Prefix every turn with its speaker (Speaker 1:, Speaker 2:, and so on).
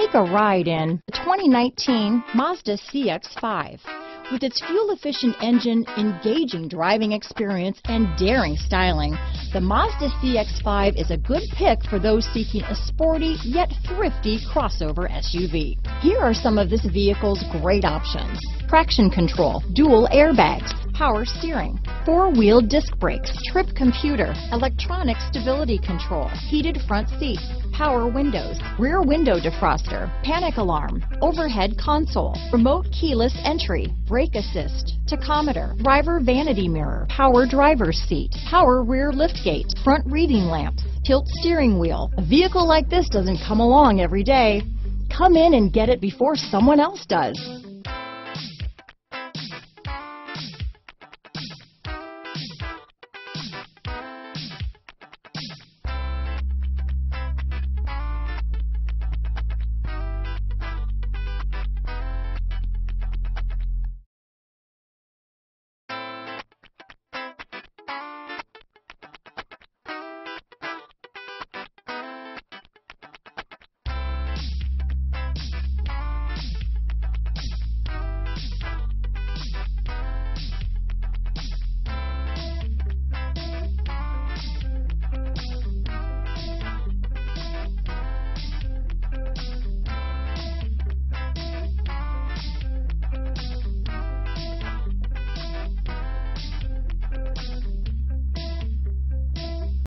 Speaker 1: Take a ride in the 2019 Mazda CX-5. With its fuel-efficient engine, engaging driving experience, and daring styling, the Mazda CX-5 is a good pick for those seeking a sporty yet thrifty crossover SUV. Here are some of this vehicle's great options. Traction control, dual airbags, power steering, four-wheel disc brakes, trip computer, electronic stability control, heated front seats, power windows, rear window defroster, panic alarm, overhead console, remote keyless entry, brake assist, tachometer, driver vanity mirror, power driver's seat, power rear liftgate, front reading lamps, tilt steering wheel. A vehicle like this doesn't come along every day. Come in and get it before someone else does.